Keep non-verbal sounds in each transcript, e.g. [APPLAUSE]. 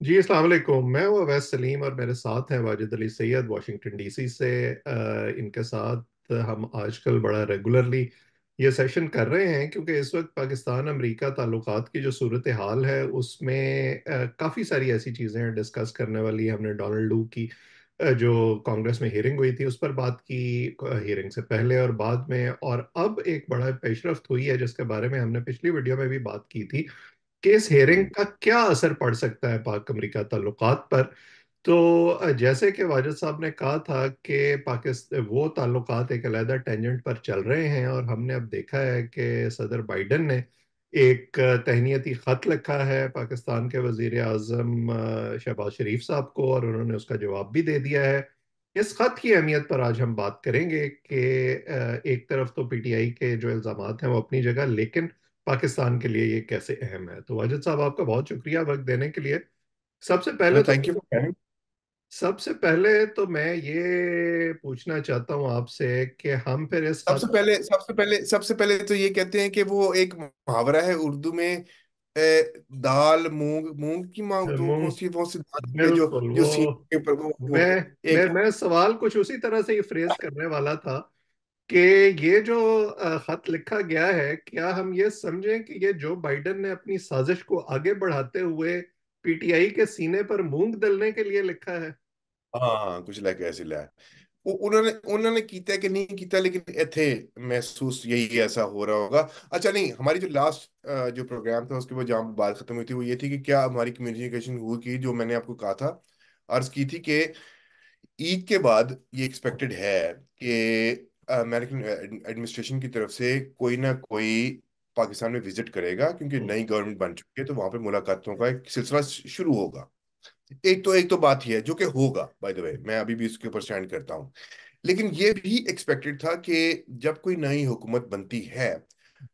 जी अस्सलाम मैं अवैस सलीम और मेरे साथ हैं वाजिद अली सैयद वाशिंगटन डीसी से। अ, इनके साथ हम आजकल बड़ा रेगुलरली ये सेशन कर रहे हैं क्योंकि इस वक्त पाकिस्तान अमेरिका ताल्लुकात की जो सूरत हाल है उसमें काफ़ी सारी ऐसी चीज़ें डिस्कस करने वाली। हमने डोनाल्ड लू की जो कांग्रेस में हियरिंग हुई थी उस पर बात की हियरिंग से पहले और बाद में। और अब एक बड़ा पेशरफ्त हुई है जिसके बारे में हमने पिछली वीडियो में भी बात की थी। कि इस हेयरिंग का क्या असर पड़ सकता है पाक अमेरिका ताल्लुकात पर? तो जैसे कि वाजिद साहब ने कहा था कि पाकिस्तान वो ताल्लुकात एक अलहदा टेंजेंट पर चल रहे हैं और हमने अब देखा है कि सदर बाइडन ने एक तहनीती खत लिखा है पाकिस्तान के वज़ीर अजम शहबाज शरीफ साहब को और उन्होंने उसका जवाब भी दे दिया है। इस खत की अहमियत पर आज हम बात करेंगे कि एक तरफ़ तो पीटीआई के जो इल्ज़ाम हैं वो अपनी जगह, लेकिन पाकिस्तान के लिए ये कैसे अहम है? तो वाजिद साहब आपका बहुत शुक्रिया वक्त देने के लिए। सबसे पहले तो थैंक यू सबसे पहले तो मैं ये पूछना चाहता हूँ आपसे कि हम फिर इस सबसे खत पहले सबसे पहले सबसे पहले तो ये कहते हैं कि वो एक मुहावरा है उर्दू में ए, दाल मूंग मूंग की मांग तो मुंग सी दाल जो जो वो के ऊपर मैं मैं मैं सवाल कुछ उसी तरह से ये फ्रेज [LAUGHS] करने वाला था। कि ये जो खत लिखा गया है, क्या हम ये समझें कि ये जो बाइडन ने अपनी साजिश को आगे बढ़ाते हुए पीटीआई के सीने पर मूंग दलने के लिए लिखा है? हाँ कुछ लाइक ऐसे लिया उन्होंने उन्होंने कीता कि नहीं कीता लेकिन थे, महसूस यही ऐसा हो रहा होगा। अच्छा नहीं, हमारी जो लास्ट जो प्रोग्राम था, उसके बाद जहाँ बात खत्म हुई थी, वो ये थी कि क्या हमारी कम्युनिकेशन हुई की जो मैंने आपको कहा था, अर्ज़ की थी कि ईद के बाद ये एक्सपेक्टेड है कि अमेरिकन एडमिनिस्ट्रेशन की तरफ़ से कोई ना कोई पाकिस्तान में विज़िट करेगा क्योंकि हम्म। नई गवर्नमेंट बन चुकी है तो वहाँ पे मुलाकातों का एक सिलसिला शुरू होगा। एक तो एक तो बात ही है जो कि होगा बाय द वे मैं अभी भी इसके ऊपर स्टैंड करता हूँ। लेकिन ये भी एक्सपेक्टेड था कि जब कोई नई हुकूमत बनती है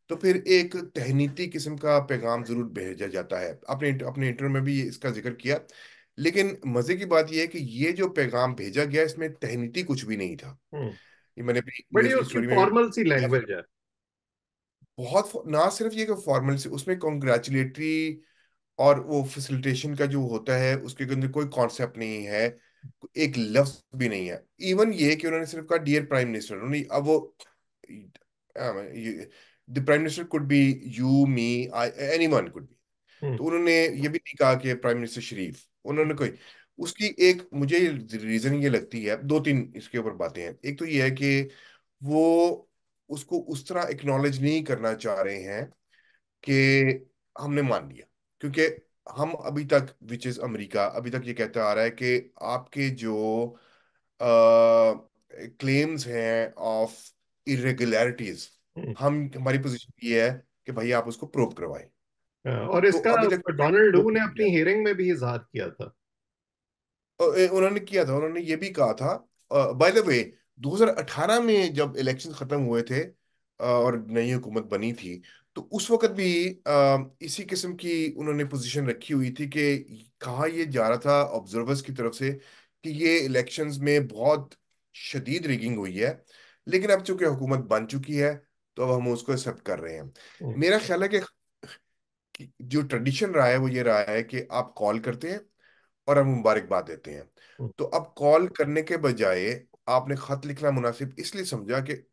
तो फिर एक तहनीती किस्म का पैगाम ज़रूर भेजा जाता है। अपने अपने इंटरव्यू में भी इसका ज़िक्र किया। लेकिन मज़े की बात यह है कि ये जो पैगाम भेजा गया इसमें तहनीती कुछ भी नहीं था। हम्म। मैंने अपनी बड़ी उसकी फॉर्मल सी लैंग्वेज है। बहुत ना सिर्फ़ ये फॉर्मल से उसमें कॉन्ग्रेचुलेटरी और वो फैसिलिटेशन का जो होता है उसके अंदर कोई कॉन्सेप्ट नहीं है एक लफ्ज भी नहीं है। इवन ये कि उन्होंने सिर्फ़ कहा डियर प्राइम मिनिस्टर उन्होंने अब वो the prime minister could be you me I anyone could be तो उन्होंने ये भी नहीं कहा कि प्राइम मिनिस्टर शरीफ उन्होंने कोई उसकी एक मुझे रीजन ये लगती है दो तीन इसके ऊपर बातें हैं। एक तो ये है कि वो उसको उस तरह एक्नॉलेज नहीं करना चाह रहे हैं कि हमने मान लिया। क्योंकि हम अभी तक विच इज़ अमेरिका अभी तक ये कहता आ रहा है कि आपके जो क्लेम्स हैं ऑफ़ इरेगुलरिटीज हम्म। हम हमारी पोजीशन ये है कि भाई आप उसको प्रूव करवाएँ। हाँ, और तो इसका डोनाल्ड डू ने अपनी हियरिंग में भी इजहार किया था। उन्होंने किया था उन्होंने ये भी कहा था बाय द वे 2018 में जब इलेक्शन खत्म हुए थे और नई हुकूमत बनी थी तो उस वक्त भी इसी किस्म की उन्होंने पोजीशन रखी हुई थी कि कहा यह जा रहा था ऑब्जर्वर्स की तरफ़ से कि ये इलेक्शंस में बहुत शदीद रिगिंग हुई है लेकिन अब चूँकि हुकूमत बन चुकी है तो अब हम उसको एक्सेप्ट कर रहे हैं। मेरा ख्याल है कि जो ट्रेडिशन रहा है वो ये रहा है कि आप कॉल करते हैं और हम मुबारकबाद देते हैं। हम्म। तो अब कॉल करने के बजाय आपने खत लिखना मुनासिब इसलिए समझा कि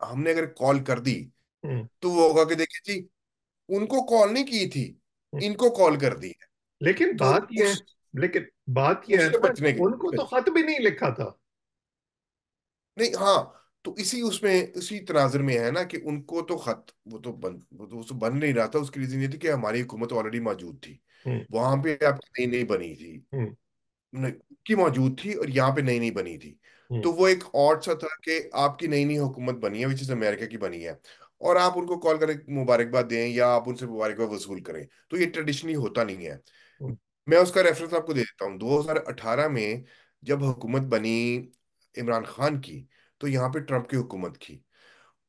हमने अगर कॉल कर दी हम्म। तो वो होगा कि देखिए जी उनको कॉल नहीं की थी हम्म। इनको कॉल कर दी है। लेकिन तो बात यह है लेकिन बात यह है बचने के उनको तो खत भी नहीं लिखा था। नहीं हाँ तो इसी उसमें उसी तनाजुर में है ना कि उनको तो खत वो तो बन वो तो, वो तो बन नहीं रहा था उसकी रीजन ये थी कि हमारी हुकूमत ऑलरेडी मौजूद थी। वहाँ पे आपकी नई नई बनी थी। हम्म। की मौजूद थी और यहाँ पे नई नई बनी थी। हम्म। तो वो एक और सा था कि आपकी नई नई हुकूमत बनी है विच इज़ अमेरिका की बनी है। और आप उनको कॉल करें मुबारकबाद दें या आप उनसे मुबारकबाद वसूल करें तो ये ट्रेडिशनली होता नहीं है। हम्म। मैं उसका रेफरेंस आपको दे देता हूँ। 2018 में जब हुकूमत बनी इमरान खान की तो यहाँ पे ट्रंप की हुकूमत की।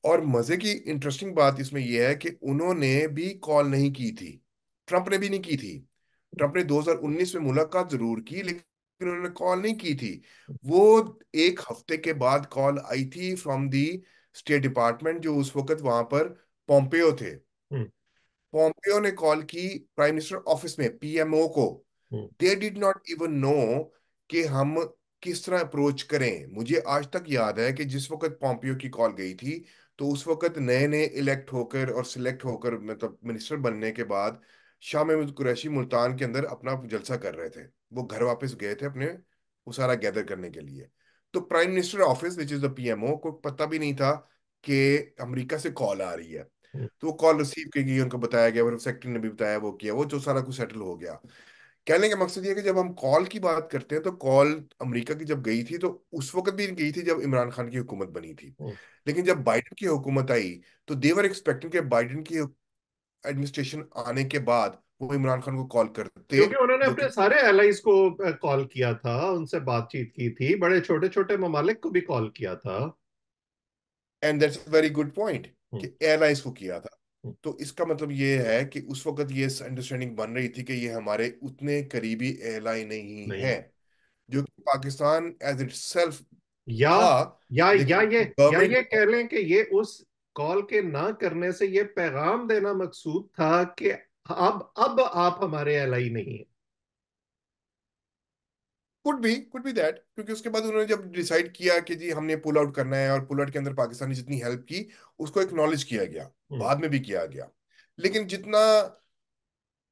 और मज़े की इंटरेस्टिंग बात इसमें यह है कि उन्होंने भी कॉल नहीं की थी। ट्रंप ने भी नहीं की थी। ट्रंप ने 2019 में मुलाकात ज़रूर की लेकिन उन्होंने कॉल नहीं की थी। वो एक हफ़्ते के बाद कॉल आई थी फ्रॉम दी स्टेट डिपार्टमेंट जो उस वक्त वहाँ पर पोम्पियो थे। हम्म। पोम्पियो ने कॉल की प्राइम मिनिस्टर ऑफ़िस में पीएमओ को। They did not even know कि हम किस तरह अप्रोच करें। मुझे आज तक याद है कि जिस वक्त पोम्पियो की कॉल गई थी तो उस वक्त नए नए इलेक्ट होकर और सिलेक्ट होकर मतलब मिनिस्टर बनने के बाद शाह महमूद कुरैशी मुल्तान के अंदर अपना जलसा कर रहे थे। वो घर वापस गए थे अपने वो सारा गैदर करने के लिए। तो prime minister office which is the PMO को पता भी नहीं था कि अमेरिका से कॉल आ रही है। हम्म, तो वो कॉल रिसीव की गई उनको बताया गया और सेक्रेटरी ने भी बताया वो किया। वो जो सारा कुछ सेटल हो गया। कहने का मकसद ये है कि जब हम कॉल की बात करते हैं तो कॉल अमेरिका की जब गई थी तो उस वक्त भी गई थी जब इमरान खान की हुकूमत बनी थी। हम्म। लेकिन जब बाइडन की हुकूमत आई तो देवर एक्सपेक्टिंग कि बाइडेन की एडमिनिस्ट्रेशन आने के बाद वो इमरान खान को कॉल करते क्योंकि उन्होंने अपने सारे एलाइज को कॉल किया था उनसे बातचीत की थी बड़े छोटे छोटे ममालिक को भी कॉल किया था। And that's very good point कि एयरलाइंस को किया था। हम्म, तो इसका मतलब ये है कि उस वक्त ये अंडरस्टैंडिंग बन रही थी कि ये हमारे उतने करीबी एयरलाइन नहीं नहीं। है जो कि पाकिस्तान एज इट सेल्फ या या या ये या ये कह लें कि ये उस कॉल के ना करने से ये पैगाम देना मकसूद था कि अब अब आप हमारे एलाई नहीं है। Could be could be that क्योंकि उसके बाद उन्होंने जब डिसाइड किया कि जी हमने पुल आउट करना है और पुल आउट के अंदर पाकिस्तान ने जितनी हेल्प की उसको एक्नॉलेज किया गया हम्म, बाद में भी किया गया। लेकिन जितना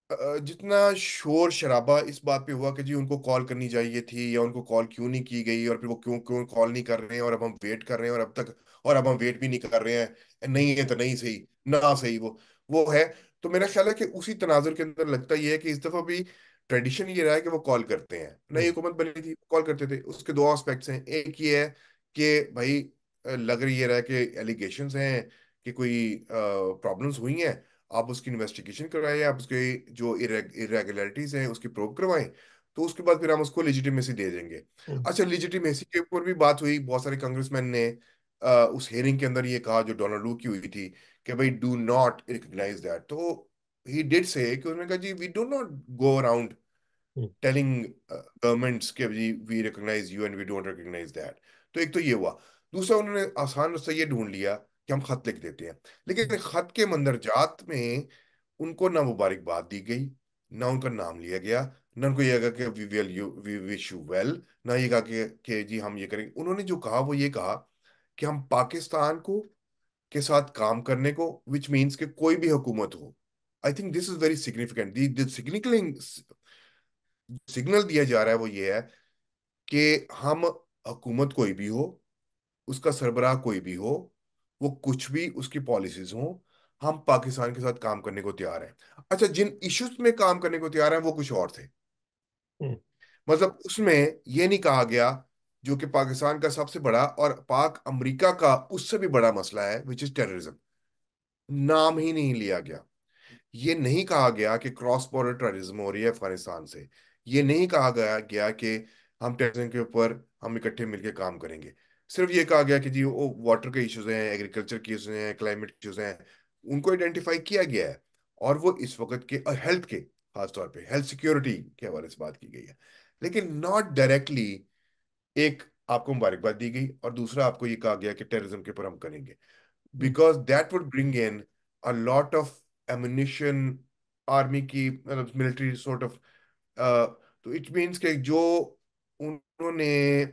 अ, जितना शोर शराबा इस बात पे हुआ कि जी उनको कॉल करनी चाहिए थी या उनको कॉल क्यों नहीं की गई और फिर वो क्यों क्यों कॉल नहीं कर रहे हैं और अब हम वेट कर रहे हैं और अब तक और अब हम वेट भी नहीं कर रहे हैं। नहीं है तो नहीं सही ना सही वो वो है। तो मेरा ख्याल है कि उसी तनाजुर के अंदर लगता ये है कि इस दफ़ा भी ट्रेडिशन ये रहा है कि वो कॉल करते हैं। नई हम्म, हुकूमत बनी थी कॉल करते थे। उसके दो एस्पेक्ट्स हैं। एक ये है कि भाई अ, लग रही ये रहा है कि एलिगेशंस हैं कि कोई प्रॉब्लम्स हुई हैं आप उसकी इन्वेस्टिगेशन कराएँ आप उसके जो इरेगुलरिटीज हैं उसकी प्रूव करवाएँ तो उसके बाद फिर हम उसको लेजिटिमेसी दे देंगे। हम्म, अच्छा लेजिटिमेसी के ऊपर भी बात हुई बहुत सारे कांग्रेसमैन ने अ, उस हेयरिंग के अंदर ये कहा जो डोनाल्ड लू की हुई थी कि भाई डू नॉट रिकॉग्नाइज दैट तो ही डिड से कि उन्होंने कहा जी we do not go around telling governments के जी we recognise you and we don't recognise that तो एक तो ये हुआ। दूसरा उन्होंने आसान रास्ता ये ढूंढ लिया कि हम खत लिख देते हैं। लेकिन खत के मंदरजात में उनको ना मुबारकबाद दी गई ना उनका नाम लिया गया ना उनको ये कहा कि we will you we wish you well ना ये कहा कि, कि जी हम ये करेंगे उन्होंने जो कहा वो ये कहा कि हम पाकिस्तान को के साथ काम करने को विच मीन्स कि कोई भी हुकूमत हो। I think this is very significant the significant signal दिया जा रहा है वो ये है कि हम हुकूमत कोई भी हो उसका सरबराह कोई भी हो वो कुछ भी उसकी पॉलिसीज़ हो हम पाकिस्तान के साथ काम करने को तैयार हैं। अच्छा जिन इश्यूज़ में काम करने को तैयार हैं वो कुछ और थे। हम्म, मतलब उसमें ये नहीं कहा गया जो कि पाकिस्तान का सबसे बड़ा और पाक अमेरिका का उससे भी बड़ा मसला है विच इज़ टेररिज्म नाम ही नहीं लिया गया। ये नहीं कहा गया कि क्रॉस बॉर्डर टेररिज्म हो रही है अफ़गानिस्तान से। ये नहीं कहा गया गया कि हम टेररिज्म के ऊपर हम इकट्ठे मिलकर काम करेंगे। सिर्फ़ ये कहा गया कि जी वो वाटर के इश्यूज़ हैं एग्रीकल्चर के इश्यूज़ हैं क्लाइमेट इश्यूज़ हैं, उनको आइडेंटिफाई किया गया है। और वो इस वक्त के, और हेल्थ के, खास तौर पे हेल्थ सिक्योरिटी के हवाले से बात की गई है। लेकिन नॉट डायरेक्टली एक आपको मुबारकबाद दी गई और दूसरा आपको ये कहा गया कि टेररिज्म के ऊपर हम करेंगे। Because that would bring in a lot of ammunition army की मतलब मिलिट्री सॉर्ट ऑफ़ तो इट मीन्स के जो उन्होंने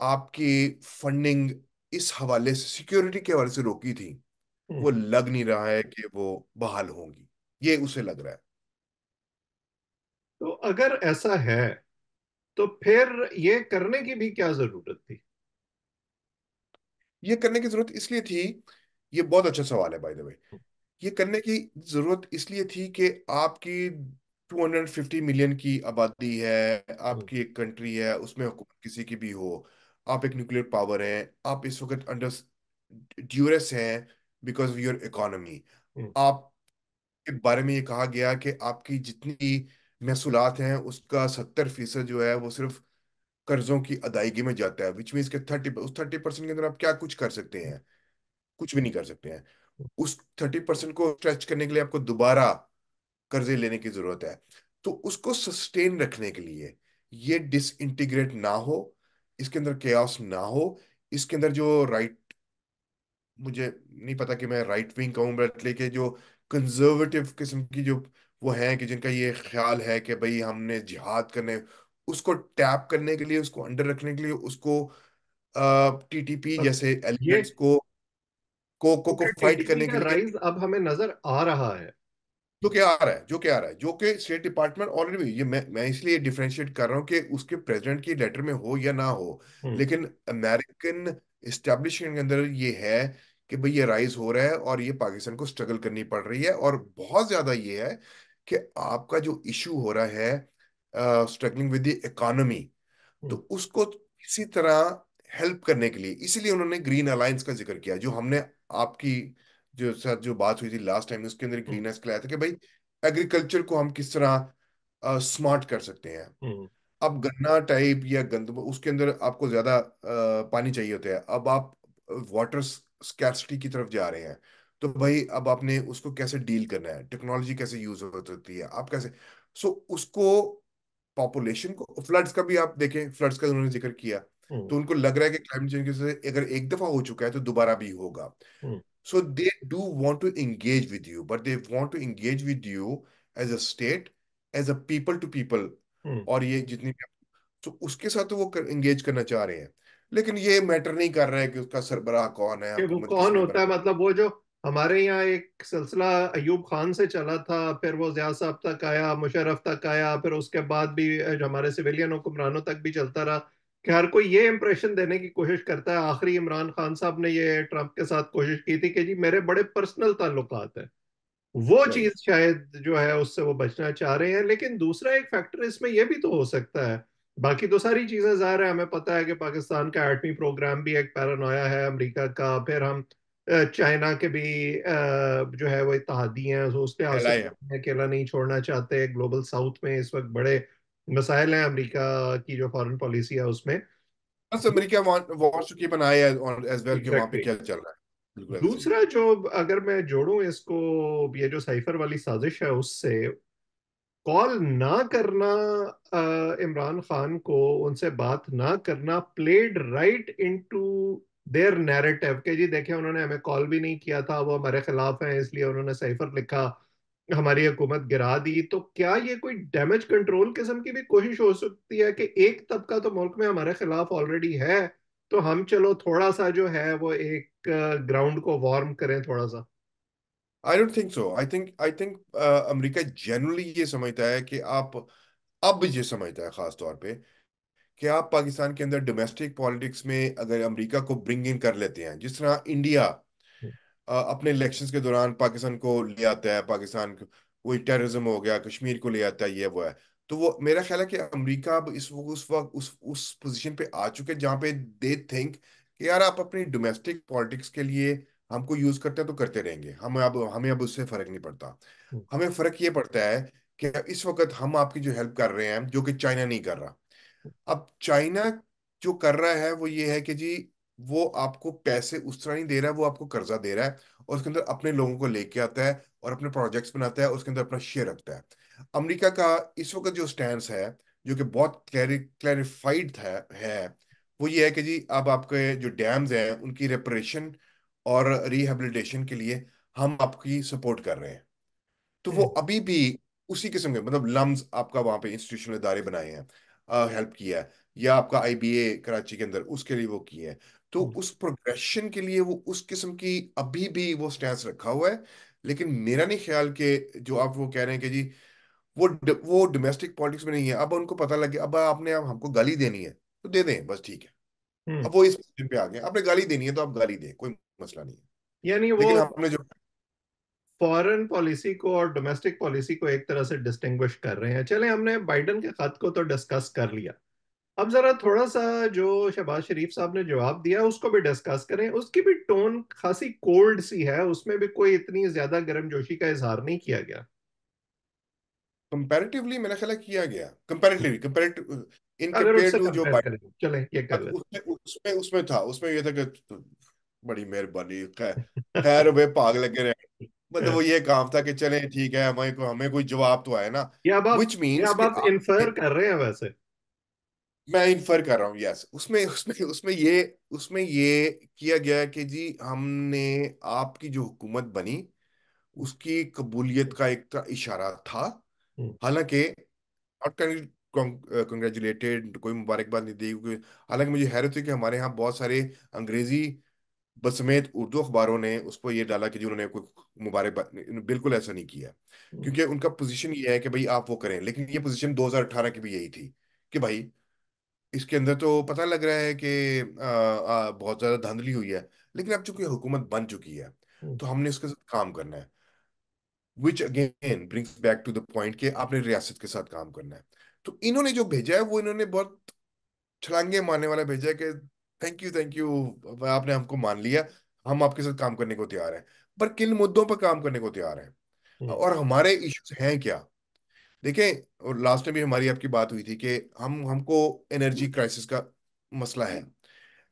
आपकी फंडिंग इस हवाले से सिक्योरिटी के हवाले से रोकी थी। हम्म। वो लग नहीं रहा है कि वो बहाल होंगी। ये उसे लग रहा है। तो अगर ऐसा है तो फिर ये करने की भी क्या ज़रूरत थी? ये करने की ज़रूरत इसलिए थी ये बहुत अच्छा सवाल है बाय द वे ये करने की ज़रूरत इसलिए थी कि आपकी 250 मिलियन की आबादी है हम्म, आपकी एक कंट्री है उसमें हुकूमत किसी की भी हो आप एक न्यूक्लियर पावर है आप इस वक्त अंडर ड्यूरेस हैं बिकॉज़ ऑफ़ योर इकोनॉमी आप आपके बारे में ये कहा गया कि आपकी जितनी महसूलात हैं उसका सत्तर फ़ीसद जो है वो सिर्फ़ कर्जों की अदायगी में जाता है विच मीन्स के थर्टी उस थर्टी परसेंट के अंदर आप क्या कुछ कर सकते हैं? कुछ भी नहीं कर सकते हैं। उस थर्टी परसेंट को स्ट्रेच करने के लिए आपको दोबारा कर्जे लेने की ज़रूरत है। तो उसको सस्टेन रखने के लिए ये डिसइंटीग्रेट ना हो इसके अंदर केओस ना हो इसके अंदर जो राइट मुझे नहीं पता कि मैं राइट विंग कहूँ बट लेके जो कंजर्वेटिव किस्म की जो वो हैं कि जिनका ये ख्याल है कि भाई हमने जिहाद करने उसको टैप करने के लिए उसको अंडर रखने के लिए उसको टीटीपी जैसे एलिमेंट्स को को को, को फाइट करने के लिए राइज अब हमें नज़र आ रहा है। जो क्या आ रहा है जो क्या आ रहा है जो कि स्टेट डिपार्टमेंट ऑलरेडी ये मैं मैं इसलिए डिफरेंशिएट कर रहा हूँ कि उसके प्रेसिडेंट की लेटर में हो या ना हो हम्म। लेकिन अमेरिकन इस्टेब्लिशमेंट के अंदर ये है कि भाई ये राइज हो रहा है और ये पाकिस्तान को स्ट्रगल करनी पड़ रही है और बहुत ज़्यादा ये है कि आपका जो इशू हो रहा है स्ट्रगलिंग विद द इकोनॉमी तो उसको किसी तरह हेल्प करने के लिए इसीलिए उन्होंने ग्रीन अलायंस का ज़िक्र किया जो हमने आपकी जो साथ जो बात हुई थी लास्ट टाइम उसके अंदर ग्रीन हाउस लाया था कि भाई एग्रीकल्चर को हम किस तरह स्मार्ट कर सकते हैं। हम्म। अब गन्ना टाइप या गंदम उसके अंदर आपको ज़्यादा पानी चाहिए होता है। अब आप वाटर स्कैर्सिटी की तरफ़ जा रहे हैं तो भाई अब आपने उसको कैसे डील करना है? टेक्नोलॉजी कैसे यूज़ होती है? आप कैसे? सो उसको पॉपुलेशन को फ्लड्स का भी आप देखें फ्लड्स का उन्होंने ज़िक्र किया। हम्म। तो उनको लग रहा है कि क्लाइमेट चेंज से अगर एक दफ़ा हो चुका है तो दोबारा भी होगा। हम्म। So they do want to engage with you, but they want to engage with you as a state, as a people to people. हम्म और ये जितनी तो उसके साथ तो वो कर, engage करना चाह रहे हैं। लेकिन ये मैटर नहीं कर रहा है कि उसका सरबराह कौन है वो कौन होता है? मतलब वो जो हमारे यहाँ एक सिलसिला अयूब खान से चला था फिर वो जिया साहब तक आया मुशरफ तक आया फिर उसके बाद भी हमारे सिविलियन हुक्मरानों तक भी चलता रहा। कि हर कोई ये इम्प्रेशन देने की कोशिश करता है। आखिरी इमरान खान साहब ने ये ट्रंप के साथ कोशिश की थी कि जी मेरे बड़े पर्सनल ताल्लुकात हैं। वो चीज़ शायद जो है उससे वो बचना चाह रहे हैं। लेकिन दूसरा एक फैक्टर इसमें ये भी तो हो सकता है। बाकी तो सारी चीज़ें ज़ाहिर है। हमें पता है कि पाकिस्तान का एटमी प्रोग्राम भी एक पैरानोया है। अमेरिका का फिर हम चाइना के भी जो है वो इत्तेहादी हैं। तो उस लिहाज से फैलाए हैं। अकेला नहीं छोड़ना चाहते। ग्लोबल साउथ में इस वक्त बड़े मसाइल हैं अमेरिका की जो फॉरेन पॉलिसी है उसमें। बस America to keep as well कि वहाँ पे क्या चल रहा ही। दूसरा जो अगर मैं जोड़ूं इसको ये जो साइफर वाली साजिश है उससे कॉल ना करना इमरान खान को उनसे बात ना करना played right into their narrative के जी देखे उन्होंने हमें कॉल भी नहीं किया था वो हमारे खिलाफ हैं इसलिए उन्होंने साइफर लिखा। हमारी हुकूमत गिरा दी तो क्या ये कोई डैमेज कंट्रोल किस्म की भी कोशिश हो सकती है कि एक तबका तो मुल्क में हमारे खिलाफ ऑलरेडी है तो हम चलो थोड़ा सा जो है वो एक ग्राउंड को वार्म करें थोड़ा सा I don't think so I think I think America generally ये समझता है कि आप, अब ये समझता है खास तौर पे कि आप पाकिस्तान के अंदर डोमेस्टिक पॉलिटिक्स में अगर अमेरिका को ब्रिंग इन कर लेते हैं, जिस तरह इंडिया अपने इलेक्शंस के दौरान पाकिस्तान को ले आता है पाकिस्तान को कोई टेररिज्म हो गया कश्मीर को ले आता है ये वो है। तो वो मेरा ख्याल है कि अमेरिका अब इस उस वक्त उस उस पोजीशन पे आ चुके हैं जहाँ पे दे थिंक कि यार आप अपनी डोमेस्टिक पॉलिटिक्स के लिए हमको यूज़ करते हैं तो करते रहेंगे। हम अब हमें अब उससे फ़र्क नहीं पड़ता। हमें फ़र्क ये पड़ता है कि इस वक्त हम आपकी जो हेल्प कर रहे हैं जो कि चाइना नहीं कर रहा। अब चाइना जो कर रहा है वो ये है कि जी वो आपको पैसे उस तरह नहीं दे रहा है वो आपको कर्जा दे रहा है और उसके अंदर अपने लोगों को लेके आता है और अपने प्रोजेक्ट्स बनाता है उसके अंदर अपना शेयर रखता है। अमेरिका का इस वक्त जो स्टैंड है जो कि बहुत क्लैरिफाइड था है वो ये है कि जी अब आपके जो डैम्स हैं उनकी रिपरेशन और रिहेबिलिटेशन के लिए हम आपकी सपोर्ट कर रहे हैं। तो वो हम्म। अभी भी उसी किस्म के मतलब लम्स आपका वहाँ पे इंस्टीट्यूशनल इदारे बनाए हैं हेल्प किया है या आपका आईबीए कराची के अंदर उसके लिए वो किया है। तो हम्म। उस प्रोग्रेशन के लिए वो उस किस्म की अभी भी वो स्टैंस रखा हुआ है लेकिन मेरा नहीं ख्याल कि जो आप वो कह रहे हैं कि जी वो वो डोमेस्टिक पॉलिटिक्स में नहीं है। अब उनको पता लगे अब आपने अब हमको गाली देनी है तो दे दें बस ठीक है। हम्म। अब वो इस पे आ गए आपने गाली देनी है तो आप गाली दें कोई मसला नहीं है। यानी वो हमने जो फॉरेन पॉलिसी को और डोमेस्टिक पॉलिसी को एक तरह से डिस्टिंग्विश कर रहे हैं। चले हमने बाइडन के खत को तो डिस्कस कर लिया। अब जरा थोड़ा सा जो शहबाज शरीफ साहब ने जवाब दिया उसको भी डिस्कस करें। उसकी भी टोन खासी कोल्ड सी है उसमें भी कोई इतनी ज़्यादा गर्मजोशी का इजहार नहीं किया गया। कंपैरेटिवली मेरा ख्याल किया गया। Comparatively comparative in compare to जो चले ये कर लेते उसमें उसमें उसमें था उसमें ये था कि बड़ी मेहरबानी खैर वे भाग लगे रहे। मतलब वो ये काम था कि चले ठीक है हमें को हमें कोई जवाब तो आए ना। अब आप आप इन्फर कर रहे हैं वैसे। मैं इन्फर कर रहा हूँ यस उसमें उसमें उसमें ये उसमें ये किया गया कि जी हमने आपकी जो हुकूमत बनी उसकी कबूलियत का एक इशारा था। हम्म, हालाँकि कंग्रेचुलेटेड कोई मुबारकबाद नहीं दी क्योंकि हालाँकि मुझे हैरत हुई कि हमारे यहाँ बहुत सारे अंग्रेज़ी बसमेत उर्दू अखबारों ने उस पर यह डाला कि जी उन्होंने कोई मुबारकबाद बिल्कुल ऐसा नहीं किया। हम्म, क्योंकि उनका पोजीशन ये है कि भाई आप वो करें लेकिन ये पोजीशन 2018 की भी यही थी कि भाई इसके अंदर तो पता लग रहा है कि आ, आ, बहुत ज़्यादा धांधली हुई है लेकिन अब चूँकि हुकूमत बन चुकी है तो हमने इसके साथ काम करना है। Which again brings back to the point कि आपने रियासत के साथ काम करना है। तो इन्होंने जो भेजा है वो इन्होंने बहुत छलांगे मारने वाला भेजा है कि थैंक यू थैंक यू आपने हमको मान लिया हम आपके साथ काम करने को तैयार हैं। पर किन मुद्दों पर काम करने को तैयार हैं? और हमारे इश्यूज़ हैं क्या? देखें और लास्ट टाइम भी हमारी आपकी बात हुई थी कि हम, हमको एनर्जी क्राइसिस का मसला है।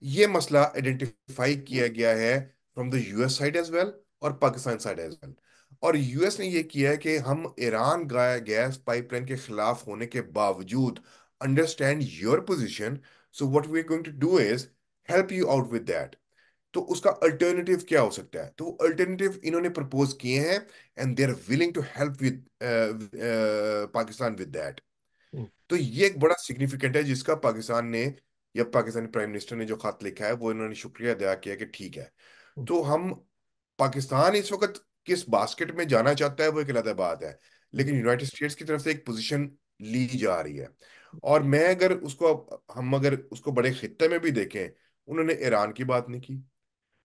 ये मसला आइडेंटिफाई किया गया है from the US side as well और पाकिस्तान साइड एज वेल और यूएस ने ये किया है कि हम ईरान गैस पाइपलाइन के खिलाफ होने के बावजूद understand your position so what we going to do is help you out with that तो उसका अल्टरनेटिव क्या हो सकता है? तो अल्टरनेटिव इन्होंने प्रपोज किए हैं and they are willing to help with Pakistan with that तो ये एक बड़ा सिग्निफिकेंट है जिसका पाकिस्तान ने या पाकिस्तानी प्राइम मिनिस्टर ने जो खत लिखा है वो इन्होंने शुक्रिया अदा किया कि ठीक है। हम्म, तो हम पाकिस्तान इस वक्त किस बास्केट में जाना चाहता है वो एक अलग बात है। लेकिन यूनाइटेड स्टेट्स की तरफ़ से एक पोजीशन ली जा रही है। और मैं अगर उसको हम अगर उसको बड़े खित्ते में भी देखें उन्होंने ईरान की बात नहीं की।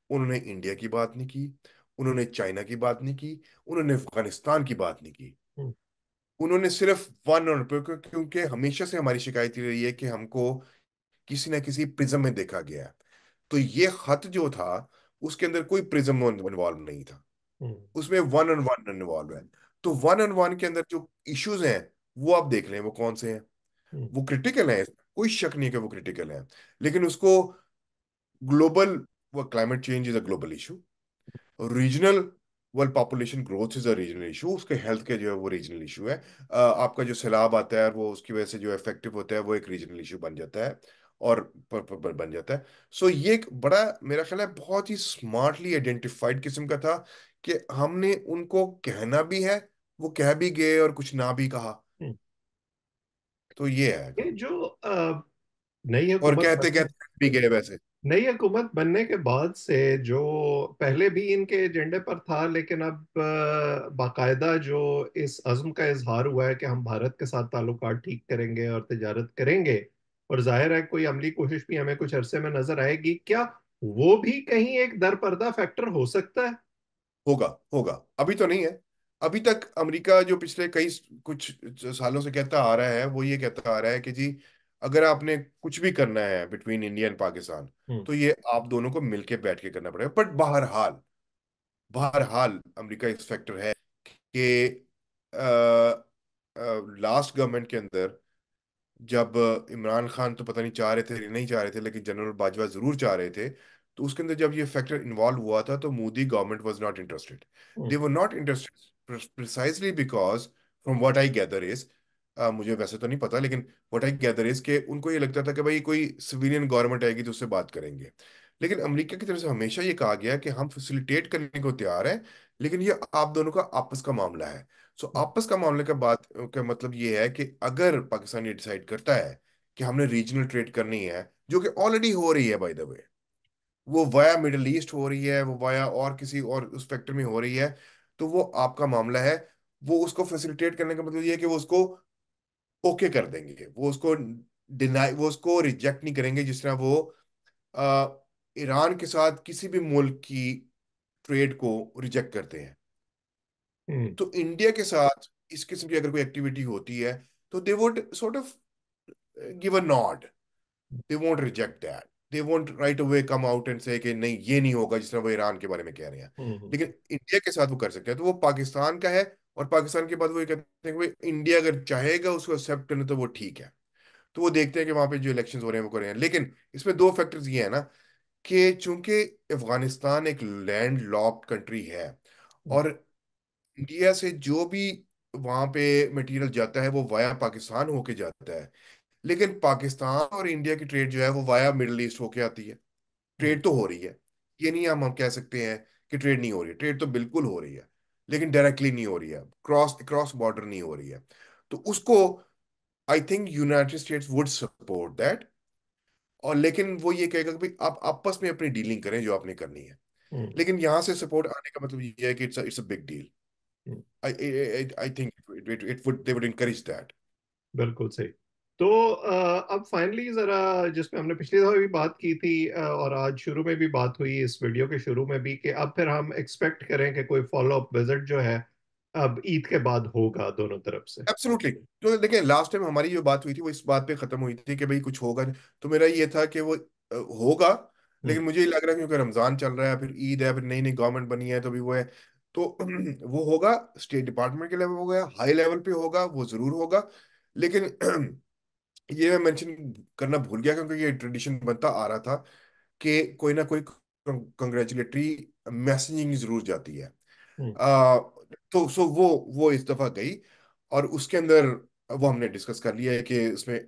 उन्होंने इंडिया की बात नहीं की उन्होंने चाइना की बात नहीं की उन्होंने अफ़गानिस्तान की बात नहीं की। हम्म, उन्होंने सिर्फ़ वन और क्योंकि हमेशा से हमारी शिकायत रही है कि हमको किसी ना किसी प्रिज्म में देखा गया है। तो ये खत जो था उसके अंदर कोई प्रिज्म इन्वॉल्व नहीं था। हम्म, उसमें वन ऑन वन इन्वॉल्व है। तो वन ऑन वन के अंदर जो इश्यूज़ हैं वो आप देख लें वो कौन से हैं? हम्म, वो क्रिटिकल है कोई शक नहीं है कि वो क्रिटिकल है। लेकिन उसको ग्लोबल वो climate change is a global issue regional world population growth is a regional issue उसके हेल्थ के जो है वो रीजनल इशू है। अ, आपका जो सैलाब आता है वो उसकी वजह से जो इफ़ेक्टिव होता है वो एक रीजनल इशू बन जाता है और पर, पर, पर बन जाता है। सो so, ये एक बड़ा मेरा ख्याल है बहुत ही स्मार्टली आइडेंटिफाइड किस्म का था कि हमने उनको कहना भी है वो कह भी गए और कुछ ना भी कहा। हम्म। तो ये है। ये जो अ, नई और कहते कहते भी गए वैसे। नई हुकूमत बनने के बाद से जो पहले भी इनके एजेंडे पर था, लेकिन अब बाकायदा जो इस अज़्म का इजहार हुआ है कि हम भारत के साथ ताल्लुक ठीक करेंगे और तजारत करेंगे, और ज़ाहिर है कोई अमली कोशिश भी हमें कुछ अरसे में नज़र आएगी, क्या वो भी कहीं एक दरपर्दा फैक्टर हो सकता है? होगा होगा। अभी तो नहीं है। अभी तक अमेरिका जो पिछले कई कुछ सालों से कहता आ रहा है, वो ये कहता आ रहा है कि जी अगर आपने कुछ भी करना है बिटवीन इंडिया एंड पाकिस्तान तो ये आप दोनों को मिलके बैठ के करना पड़ेगा। बट बहरहाल बहरहाल अमेरिका इस फैक्टर है कि लास्ट गवर्नमेंट के अंदर जब इमरान खान तो पता नहीं चाह रहे थे नहीं चाह रहे थे लेकिन जनरल बाजवा ज़रूर चाह रहे थे तो उसके अंदर जब ये फैक्टर इन्वॉल्व हुआ था तो Modi government was not interested they were not interested precisely because from what I gather is मुझे वैसे तो नहीं पता, लेकिन वट आई गैदर इज़ के उनको ये लगता था कि भाई कोई सिविलियन गवर्नमेंट आएगी तो उससे बात करेंगे। लेकिन अमेरिका की तरफ़ से हमेशा ये कहा गया कि हम फैसिलिटेट करने को तैयार हैं, लेकिन ये आप दोनों का आपस का मामला है। सो आपस का मामले का बात, का मतलब ये है कि अगर पाकिस्तान ये डिसाइड करता है कि हमने रीजनल ट्रेड करनी है, जो कि ऑलरेडी हो रही है बाय द वे वो वाया मिडल ईस्ट हो रही है, वो वाया और किसी और उस फैक्टर में हो रही है तो वो आपका मामला है। वो उसको फैसिलिटेट करने का मतलब ये है कि वो उसको ओके कर देंगे। वो उसको डिनाई वो उसको रिजेक्ट नहीं करेंगे जिस तरह वो ईरान के साथ किसी भी मुल्क की ट्रेड को रिजेक्ट करते हैं। हम्म। तो इंडिया के साथ इस किस्म की अगर कोई एक्टिविटी होती है तो they would sort of give a nod they won't reject that they won't right away come out and say कि नहीं ये नहीं होगा जिस तरह वो ईरान के बारे में कह रहे हैं। हम्म लेकिन इंडिया के साथ वो कर सकते हैं। तो वो पाकिस्तान का है और पाकिस्तान के बाद वो ये कहते हैं कि भाई, इंडिया अगर चाहेगा उसको एक्सेप्ट करना तो वो ठीक है। तो वो देखते हैं कि वहाँ पे जो इलेक्शंस हो रहे हैं, वो कर रहे हैं। लेकिन इसमें दो फैक्टर्स ये है ना कि चूँकि अफ़गानिस्तान एक लैंड लॉक्ड कंट्री है और इंडिया से जो भी वहाँ पे मटेरियल जाता है, वो वाया पाकिस्तान होके जाता है। लेकिन पाकिस्तान और इंडिया की ट्रेड जो है, वो वाया मिडल ईस्ट होके आती है। ट्रेड तो हो रही है। ये नहीं हम हम कह सकते हैं कि ट्रेड नहीं हो रही है। ट्रेड तो बिल्कुल हो रही है। लेकिन डायरेक्टली नहीं हो रही है। क्रॉस क्रॉस बॉर्डर नहीं हो रही है। तो उसको I think United States would support that और लेकिन वो ये कहेगा कि आप आपस में अपनी डीलिंग करें जो आपने करनी है। हम्म। लेकिन यहाँ से सपोर्ट आने का मतलब ये है कि it's it's a big deal I I think it would they would encourage that बिल्कुल सही। तो अब फाइनली जरा जिसमें हमने पिछली दफ़ा भी बात की थी और आज शुरू में भी बात हुई इस वीडियो के शुरू में भी कि अब फिर हम एक्सपेक्ट करें कि कोई फॉलो अप विज़िट जो है अब ईद के बाद होगा दोनों तरफ़ से। एब्सोल्युटली तो देखिए लास्ट टाइम हमारी जो बात हुई थी वो इस बात पे खत्म हुई थी कि भाई कुछ होगा तो मेरा ये था कि वो होगा हम्म। लेकिन मुझे लग रहा है क्योंकि रमज़ान चल रहा है फिर ईद है फिर नई नई गवर्नमेंट बनी है तो भी वो है। तो [CLEARS THROAT] वो होगा स्टेट डिपार्टमेंट के लेवल हो गया हाई लेवल पे होगा वो ज़रूर होगा। लेकिन [CLEARS THROAT] ये मैं मेंशन करना भूल गया क्योंकि ये ट्रेडिशन बनता आ रहा था कि कोई ना कोई कंग्रेचुलेटरी मैसेजिंग ज़रूर जाती है। हम्म। आ, तो सो वो वो इस दफ़ा गई और उसके अंदर वो हमने डिस्कस कर लिया है कि उसमें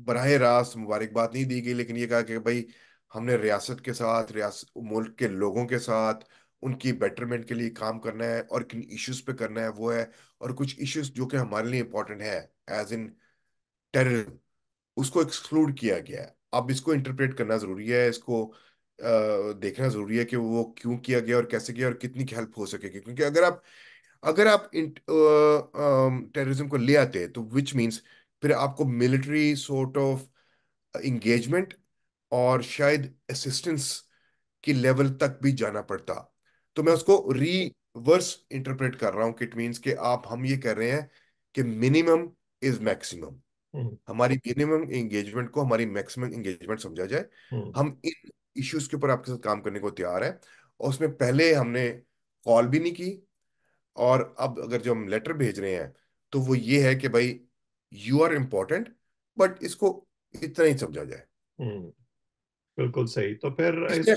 बराह रास्त मुबारकबाद नहीं दी गई लेकिन ये कहा कि भाई हमने रियासत के साथ रियासत मुल्क के लोगों के साथ उनकी बेटरमेंट के लिए काम करना है और किन इश्यूज़ पे करना है वो है और कुछ इश्यूज़ जो कि हमारे लिए इम्पोर्टेंट है एज इन टेररिज्म उसको एक्सक्लूड किया गया है। अब इसको इंटरप्रेट करना ज़रूरी है इसको अ, देखना ज़रूरी है कि वो क्यों किया गया और कैसे किया और कितनी हेल्प हो सकेगी। क्योंकि अगर आप अगर आप टेररिज्म को ले आते तो विच मीन्स फिर आपको मिलिट्री सॉर्ट ऑफ़ इंगेजमेंट और शायद असिस्टेंस की लेवल तक भी जाना पड़ता। तो मैं उसको रिवर्स इंटरप्रेट कर रहा हूँ कि इट मीन्स कि आप हम ये कर रहे हैं कि मिनिमम इज़ मैक्सिमम हमारी मिनिमम एंगेजमेंट को हमारी मैक्सिमम एंगेजमेंट समझा जाए हम्म। हम इन इश्यूज़ के ऊपर आपके साथ काम करने को तैयार है और उसमें पहले हमने कॉल भी नहीं की और अब अगर जो हम लेटर भेज रहे हैं तो वो ये है कि भाई यू आर इम्पोर्टेंट बट इसको इतना ही समझा जाए। हम्म। बिल्कुल सही। तो फिर इसमें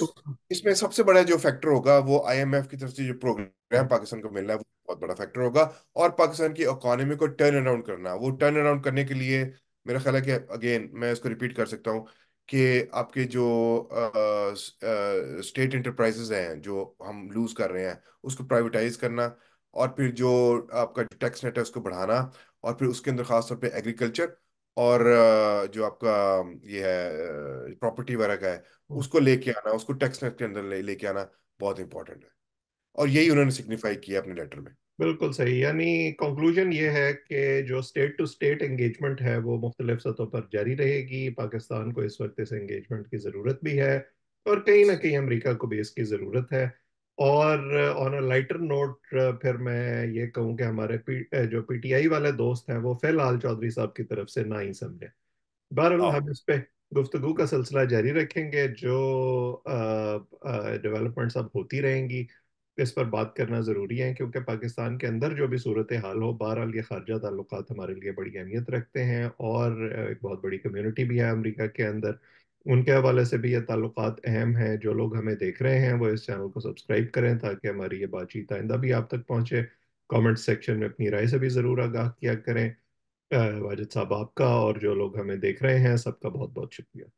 इसमें सबसे बड़ा जो फैक्टर होगा वो आईएमएफ की तरफ़ से जो प्रोग्राम पाकिस्तान को मिलना है वो बहुत बड़ा फैक्टर होगा। और पाकिस्तान की इकोनॉमी को टर्न अराउंड करना वो टर्न अराउंड करने के लिए मेरा ख्याल है कि अगेन मैं इसको रिपीट कर सकता हूँ कि आपके जो स्टेट इंटरप्राइजेज हैं जो हम लूज कर रहे हैं उसको प्राइवेटाइज करना और फिर जो आपका टैक्स नेट है उसको बढ़ाना और फिर उसके अंदर खासतौर पर एग्रीकल्चर और जो आपका ये है प्रॉपर्टी वगैरह का है उसको लेके आना उसको टैक्स नेट के अंदर ले लेके आना बहुत इंपॉर्टेंट है। और यही उन्होंने सिग्निफाई किया अपने लेटर में। बिल्कुल सही यानी कंक्लूजन ये है कि जो स्टेट टू स्टेट एंगेजमेंट है वो मुख्तलिफ़ सतहों पर जारी रहेगी। पाकिस्तान को इस वक्त इस एंगेजमेंट की ज़रूरत भी है और कहीं ना कहीं अमेरिका को भी इसकी ज़रूरत है। और ऑन अ लाइटर नोट फिर मैं ये कहूँ कि हमारे पी, जो पीटीआई वाले दोस्त हैं वो फ़िलहाल चौधरी साहब की तरफ़ से ना ही समझे। बहरहाल हाँ। हम इस पे गुफ्तगू का सिलसिला जारी रखेंगे जो डेवलपमेंट्स अब होती रहेंगी इस पर बात करना ज़रूरी है क्योंकि पाकिस्तान के अंदर जो भी सूरत हाल हो बहरहाल ये खारजा ताल्लुकात हमारे लिए बड़ी अहमियत रखते हैं और एक बहुत बड़ी कम्युनिटी भी है अमरीका के अंदर। उनके हवाले से भी ये ताल्लुक अहम हैं, जो लोग हमें देख रहे हैं, वो इस चैनल को सब्सक्राइब करें ताकि हमारी ये बातचीत आइंदा भी आप तक पहुँचे। कॉमेंट सेक्शन में अपनी राय से भी ज़रूर आगाह किया करें। वाजिद साहब आपका और जो लोग हमें देख रहे हैं, सबका बहुत बहुत शुक्रिया।